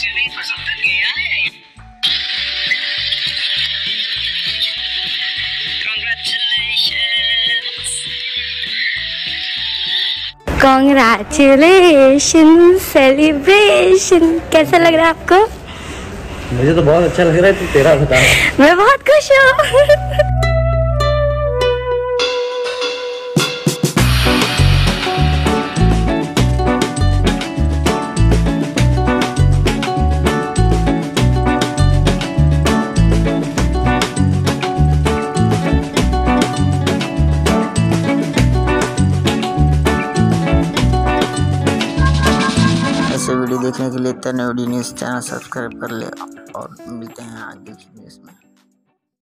Congratulations. Congratulation celebration कैसा लग रहा है आपको? मुझे तो बहुत अच्छा लग रहा है तू तेरा बता। मैं बहुत खुश हूँ। वीडियो देखने के लिए तने न्यूज़ चैनल सब्सक्राइब कर ले और मिलते हैं आगे की न्यूज़ में।